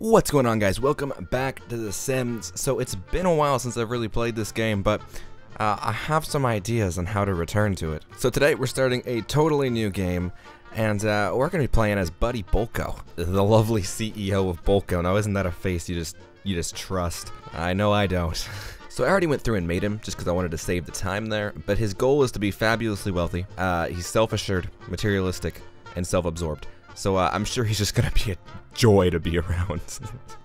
What's going on guys? Welcome back to The Sims. So it's been a while since I've really played this game, but uh, I have some ideas on how to return to it. So today we're starting a totally new game, and uh, we're going to be playing as Buddy Bulkco, the lovely CEO of Bulkco. Now isn't that a face you just you just trust? I know I don't. So I already went through and made him just because I wanted to save the time there, but his goal is to be fabulously wealthy. Uh, he's self-assured, materialistic, and self-absorbed. So uh, I'm sure he's just gonna be a joy to be around.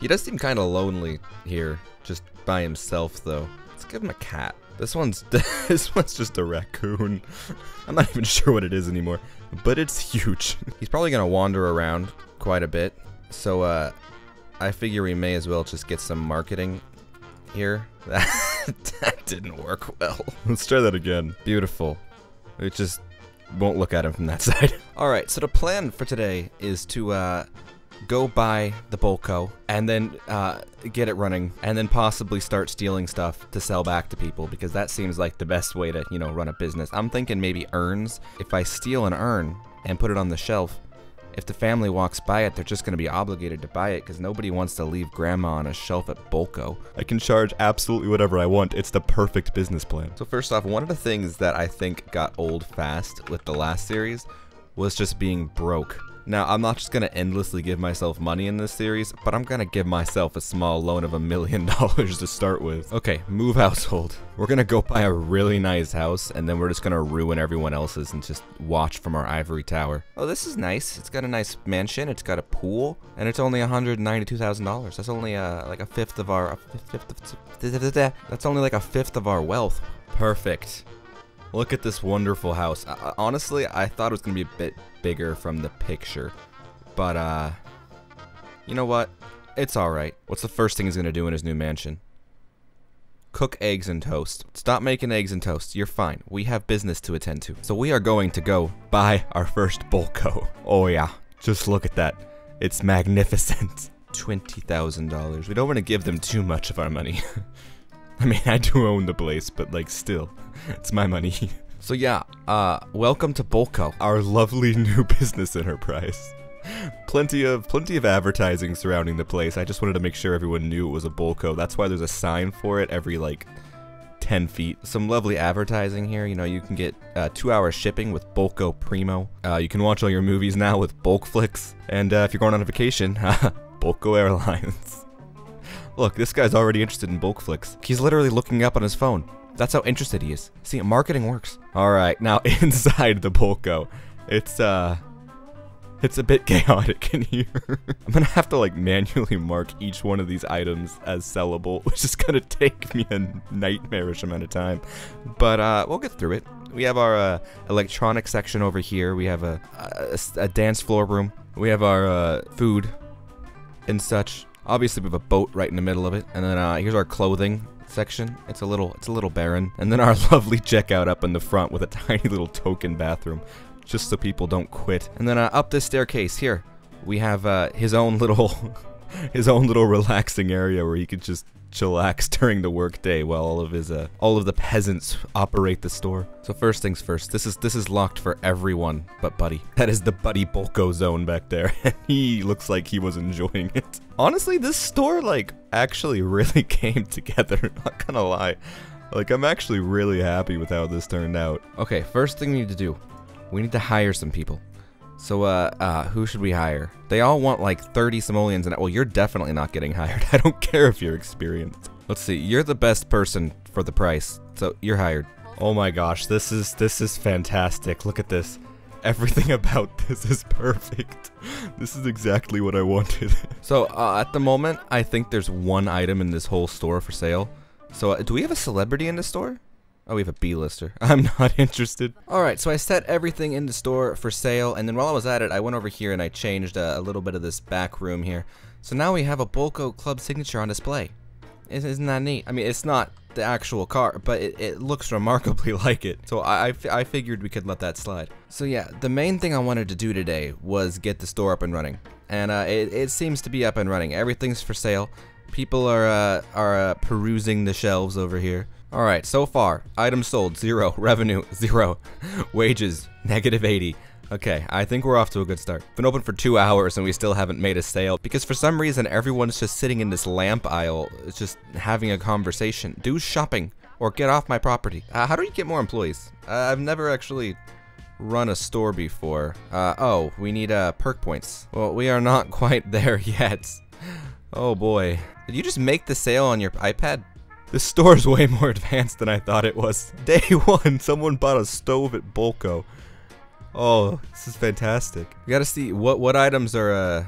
he does seem kind of lonely here, just by himself though. Let's give him a cat. This one's this one's just a raccoon. I'm not even sure what it is anymore, but it's huge. He's probably gonna wander around quite a bit, so uh, I figure we may as well just get some marketing here. that didn't work well. Let's try that again. Beautiful. It just won't look at him from that side. Alright, so the plan for today is to uh, go buy the Bulkco and then uh, get it running and then possibly start stealing stuff to sell back to people because that seems like the best way to, you know, run a business. I'm thinking maybe urns. If I steal an urn and put it on the shelf, if the family walks by it, they're just going to be obligated to buy it because nobody wants to leave grandma on a shelf at Bulkco. I can charge absolutely whatever I want. It's the perfect business plan. So first off, one of the things that I think got old fast with the last series was just being broke. Now, I'm not just going to endlessly give myself money in this series, but I'm going to give myself a small loan of a million dollars to start with. Okay, move household. We're going to go buy a really nice house, and then we're just going to ruin everyone else's and just watch from our ivory tower. Oh, this is nice. It's got a nice mansion. It's got a pool, and it's only $192,000. That's only uh, like a fifth of our... Fifth of, that's only like a fifth of our wealth. Perfect. Look at this wonderful house. Uh, honestly, I thought it was going to be a bit bigger from the picture. But, uh, you know what? It's alright. What's the first thing he's going to do in his new mansion? Cook eggs and toast. Stop making eggs and toast. You're fine. We have business to attend to. So we are going to go buy our first Bulkco. Oh yeah. Just look at that. It's magnificent. $20,000. We don't want to give them too much of our money. I mean, I do own the place, but like still, it's my money. so yeah, uh, welcome to Bulkco, our lovely new business enterprise. plenty of plenty of advertising surrounding the place. I just wanted to make sure everyone knew it was a Bulkco. That's why there's a sign for it every like 10 feet. Some lovely advertising here. You know, you can get uh, two hour shipping with Bulkco Primo. Uh, you can watch all your movies now with Bulkflix. And uh, if you're going on a vacation, Bulkco Airlines. Look, this guy's already interested in Bulkflix. He's literally looking up on his phone. That's how interested he is. See, marketing works. Alright, now inside the Bulkco, it's, uh, it's a bit chaotic in here. I'm gonna have to like manually mark each one of these items as sellable, which is gonna take me a nightmarish amount of time. But uh, we'll get through it. We have our uh, electronic section over here. We have a, a, a dance floor room. We have our uh, food and such. Obviously, we have a boat right in the middle of it, and then uh, here's our clothing section. It's a little, it's a little barren, and then our lovely checkout up in the front with a tiny little token bathroom, just so people don't quit. And then uh, up this staircase here, we have uh, his own little, his own little relaxing area where he could just chillax during the workday while all of his uh, all of the peasants operate the store. So first things first, this is this is locked for everyone but Buddy. That is the Buddy Bulkco zone back there. he looks like he was enjoying it. Honestly, this store like actually really came together. Not gonna lie. Like I'm actually really happy with how this turned out. Okay, first thing we need to do, we need to hire some people. So, uh, uh, who should we hire? They all want like 30 simoleons, and well, you're definitely not getting hired. I don't care if you're experienced. Let's see, you're the best person for the price, so you're hired. Oh my gosh, this is this is fantastic. Look at this. Everything about this is perfect. This is exactly what I wanted. so, uh, at the moment, I think there's one item in this whole store for sale. So, uh, do we have a celebrity in the store? Oh, we have a B-lister. I'm not interested. Alright, so I set everything in the store for sale, and then while I was at it, I went over here and I changed a, a little bit of this back room here. So now we have a Bulkco Club signature on display. Isn't that neat? I mean, it's not the actual car, but it, it looks remarkably like it. So I, I, I figured we could let that slide. So yeah, the main thing I wanted to do today was get the store up and running. And uh, it, it seems to be up and running. Everything's for sale. People are, uh, are uh, perusing the shelves over here. Alright, so far, items sold, zero. Revenue, zero. Wages, negative 80. Okay, I think we're off to a good start. Been open for two hours and we still haven't made a sale because for some reason everyone's just sitting in this lamp aisle, just having a conversation. Do shopping or get off my property. Uh, how do you get more employees? Uh, I've never actually run a store before. Uh, oh, we need uh, perk points. Well, we are not quite there yet. Oh boy. Did you just make the sale on your iPad? This store is way more advanced than I thought it was. Day one, someone bought a stove at Bulkco. Oh, this is fantastic. We gotta see what what items are uh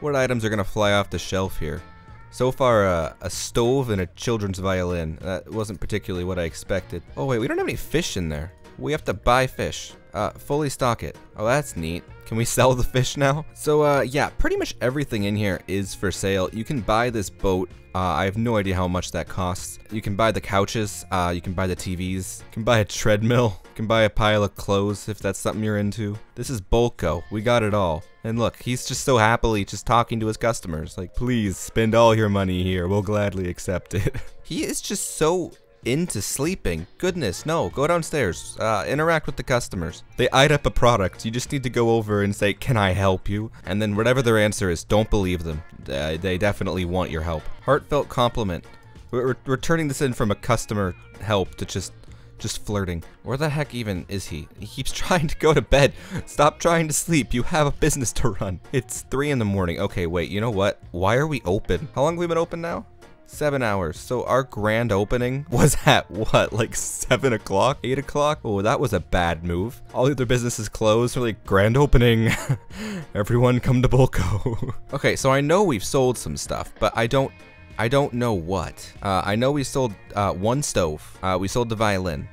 what items are gonna fly off the shelf here. So far, uh, a stove and a children's violin. That wasn't particularly what I expected. Oh wait, we don't have any fish in there. We have to buy fish. Uh, fully stock it. Oh, that's neat. Can we sell the fish now? So, uh, yeah, pretty much everything in here is for sale. You can buy this boat. Uh, I have no idea how much that costs. You can buy the couches. Uh, you can buy the TVs. You can buy a treadmill. You can buy a pile of clothes if that's something you're into. This is Bulkco. We got it all. And look, he's just so happily just talking to his customers. Like, please spend all your money here. We'll gladly accept it. he is just so into sleeping. Goodness, no. Go downstairs. Uh, interact with the customers. They eyed up a product. You just need to go over and say, can I help you? And then whatever their answer is, don't believe them. Uh, they definitely want your help. Heartfelt compliment. We're, we're turning this in from a customer help to just just flirting. Where the heck even is he? He keeps trying to go to bed. Stop trying to sleep. You have a business to run. It's 3 in the morning. Okay, wait, you know what? Why are we open? How long have we been open now? Seven hours. So our grand opening was at what, like seven o'clock, eight o'clock? Oh, that was a bad move. All the other businesses closed. We're like, grand opening. Everyone come to Bulkco. okay, so I know we've sold some stuff, but I don't, I don't know what. Uh, I know we sold uh, one stove. Uh, we sold the violin.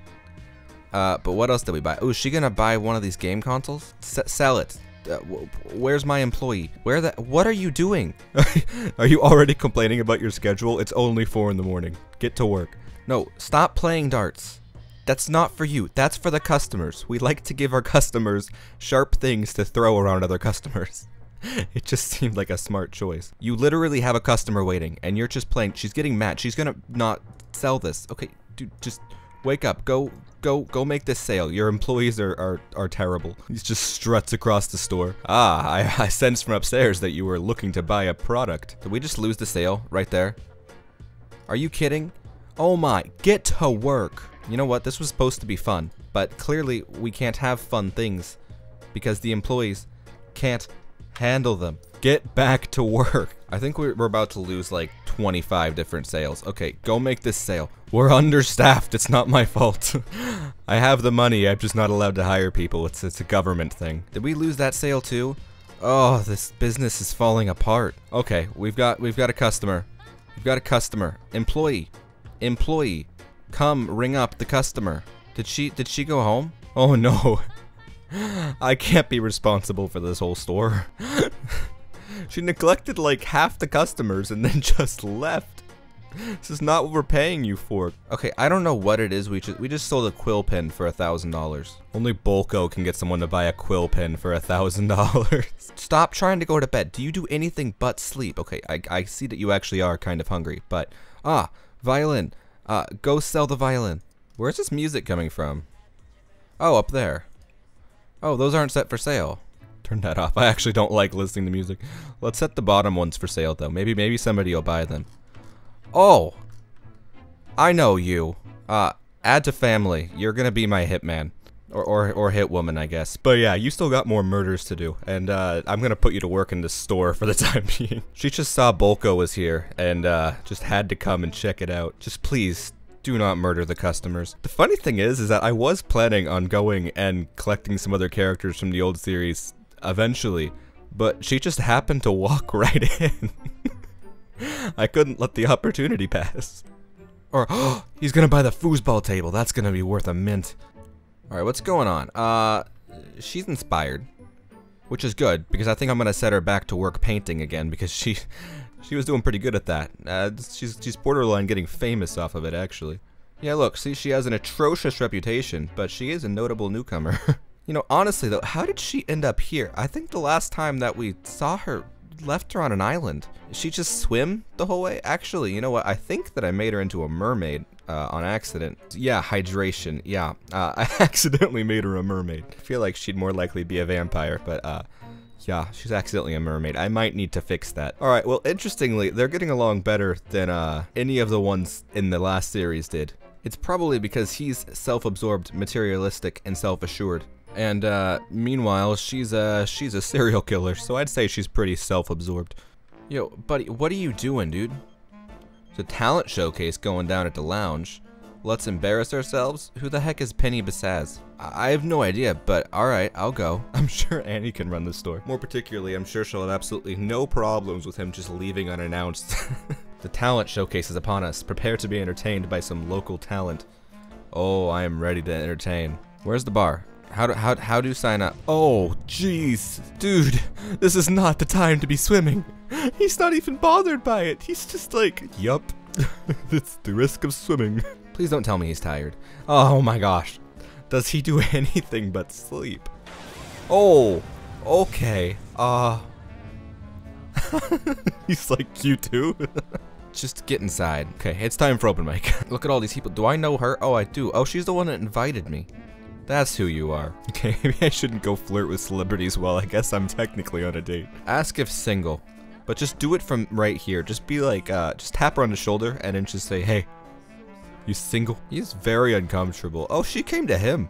Uh, but what else did we buy? Oh, is she gonna buy one of these game consoles? S sell it uh, where's my employee? Where that? What are you doing? are you already complaining about your schedule? It's only four in the morning. Get to work. No, stop playing darts. That's not for you. That's for the customers. We like to give our customers sharp things to throw around other customers. it just seemed like a smart choice. You literally have a customer waiting, and you're just playing. She's getting mad. She's gonna not sell this. Okay, dude, just wake up. Go, go, go make this sale. Your employees are, are, are terrible. He just struts across the store. Ah, I, I sensed from upstairs that you were looking to buy a product. Did we just lose the sale right there? Are you kidding? Oh my, get to work. You know what, this was supposed to be fun, but clearly we can't have fun things because the employees can't handle them. Get back to work. I think we're, we're about to lose like 25 different sales. Okay, go make this sale. We're understaffed. It's not my fault. I have the money. I'm just not allowed to hire people. It's, it's a government thing. Did we lose that sale too? Oh, this business is falling apart. Okay, we've got we've got a customer. We've got a customer. Employee. Employee. Come ring up the customer. Did she did she go home? Oh no. I can't be responsible for this whole store. she neglected like half the customers and then just left. This is not what we're paying you for. Okay, I don't know what it is. We just we just sold a quill pen for a thousand dollars. Only Bulkco can get someone to buy a quill pen for a thousand dollars. Stop trying to go to bed. Do you do anything but sleep? Okay, I I see that you actually are kind of hungry, but ah, violin. Uh, go sell the violin. Where's this music coming from? Oh, up there. Oh, those aren't set for sale. Turn that off. I actually don't like listening to music. Let's set the bottom ones for sale though. Maybe maybe somebody will buy them. Oh. I know you. Uh add to family. You're to be my hitman. Or, or, or hit woman, I guess. But yeah, you still got more murders to do, and uh, I'm gonna put you to work in the store for the time being. she just saw Bulkco was here, and uh, just had to come and check it out. Just please do not murder the customers. The funny thing is, is that I was planning on going and collecting some other characters from the old series eventually, but she just happened to walk right in. I couldn't let the opportunity pass. Or, oh, he's gonna buy the foosball table. That's gonna be worth a mint. Alright, what's going on? Uh, she's inspired. Which is good, because I think I'm gonna set her back to work painting again, because she she was doing pretty good at that. Uh, she's, she's borderline getting famous off of it, actually. Yeah, look, see, she has an atrocious reputation, but she is a notable newcomer. you know, honestly, though, how did she end up here? I think the last time that we saw her, left her on an island. Did she just swim the whole way? Actually, you know what? I think that I made her into a mermaid uh, on accident. Yeah, hydration. Yeah, uh, I accidentally made her a mermaid. I feel like she'd more likely be a vampire, but uh, yeah, she's accidentally a mermaid. I might need to fix that. Alright, well, interestingly, they're getting along better than uh, any of the ones in the last series did. It's probably because he's self-absorbed, materialistic, and self-assured. And uh, meanwhile, she's a she's a serial killer, so I'd say she's pretty self-absorbed. Yo, buddy, what are you doing, dude? There's a talent showcase going down at the lounge. Let's embarrass ourselves? Who the heck is Penny Pizzazz? I, I have no idea, but alright, I'll go. I'm sure Annie can run the store. More particularly, I'm sure she'll have absolutely no problems with him just leaving unannounced. the talent showcase is upon us. Prepare to be entertained by some local talent. Oh, I am ready to entertain. Where's the bar? How do, how, how do you sign up? Oh, jeez. Dude, this is not the time to be swimming. He's not even bothered by it. He's just like, yup, it's the risk of swimming. Please don't tell me he's tired. Oh my gosh. Does he do anything but sleep? Oh, okay. Uh. he's like, you too? Just get inside. Okay, it's time for open mic. Look at all these people. Do I know her? Oh, I do. Oh, she's the one that invited me. That's who you are. Okay, maybe I shouldn't go flirt with celebrities while I guess I'm technically on a date. Ask if single. But just do it from right here. Just be like, uh, just tap her on the shoulder and then just say, hey, you single? He's very uncomfortable. Oh, she came to him.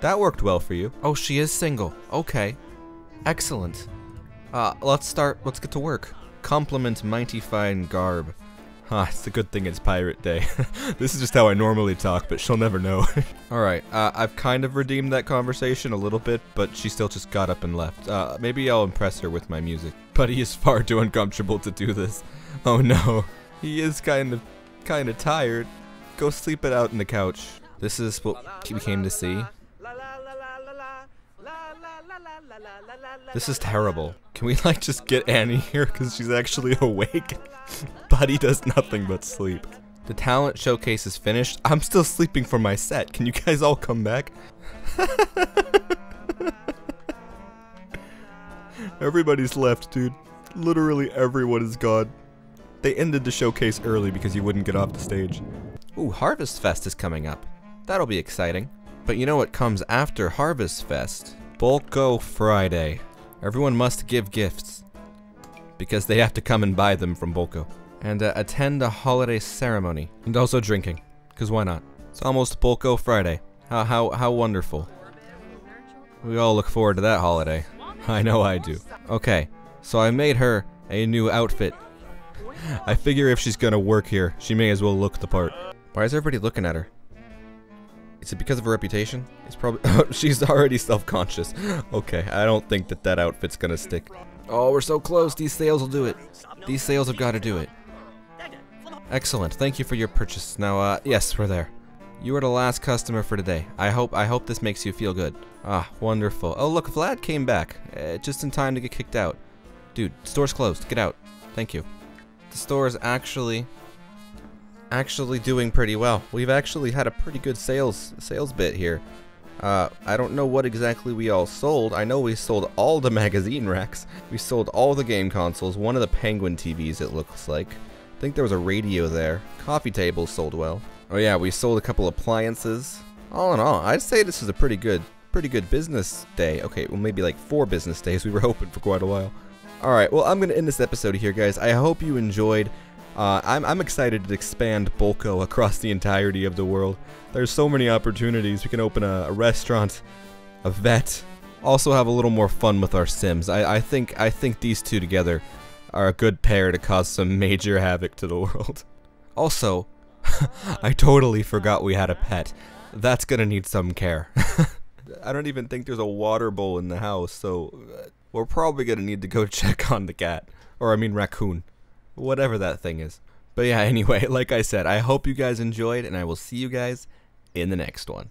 That worked well for you. Oh, she is single. Okay. Excellent. Uh, let's start, let's get to work. Compliment mighty fine garb. Ah, it's a good thing it's Pirate Day. this is just how I normally talk, but she'll never know. Alright, uh, I've kind of redeemed that conversation a little bit, but she still just got up and left. Uh, maybe I'll impress her with my music. But he is far too uncomfortable to do this. Oh no. He is kind of kind of tired. Go sleep it out in the couch. This is what we came to see. This is terrible. Can we like just get Annie here because she's actually awake? Buddy does nothing but sleep. The talent showcase is finished. I'm still sleeping for my set. Can you guys all come back? Everybody's left, dude. Literally everyone is gone. They ended the showcase early because you wouldn't get off the stage. Ooh, Harvest Fest is coming up. That'll be exciting. But you know what comes after Harvest Fest? Bulkco Friday. Everyone must give gifts. Because they have to come and buy them from Bulkco. And uh, attend a holiday ceremony. And also drinking. Because why not? It's almost Bulkco Friday. How, how, how wonderful. We all look forward to that holiday. I know I do. Okay, so I made her a new outfit I figure if she's gonna work here, she may as well look the part. Why is everybody looking at her? Is it because of her reputation? It's probably- She's already self-conscious. Okay, I don't think that that outfit's gonna stick. Oh, we're so close. These sales will do it. These sales have got to do it. Excellent. Thank you for your purchase. Now, uh, yes, we're there. You are the last customer for today. I hope I hope this makes you feel good. Ah, wonderful. Oh, look, Vlad came back. Uh, just in time to get kicked out. Dude, store's closed. Get out. Thank you the store is actually actually doing pretty well. We've actually had a pretty good sales sales bit here. Uh, I don't know what exactly we all sold. I know we sold all the magazine racks. We sold all the game consoles, one of the Penguin TVs it looks like. I think there was a radio there. Coffee tables sold well. Oh yeah, we sold a couple appliances. All in all, I'd say this is a pretty good pretty good business day. Okay, well maybe like four business days. We were hoping for quite a while. Alright, well, I'm going to end this episode here, guys. I hope you enjoyed. Uh, I'm, I'm excited to expand Bulkco across the entirety of the world. There's so many opportunities. We can open a, a restaurant, a vet, also have a little more fun with our Sims. I, I think I think these two together are a good pair to cause some major havoc to the world. Also, I totally forgot we had a pet. That's gonna need some care. I don't even think there's a water bowl in the house, so uh, we're probably gonna need to go check on the cat. Or I mean raccoon. Whatever that thing is. But yeah, anyway, like I said, I hope you guys enjoyed, and I will see you guys in the next one.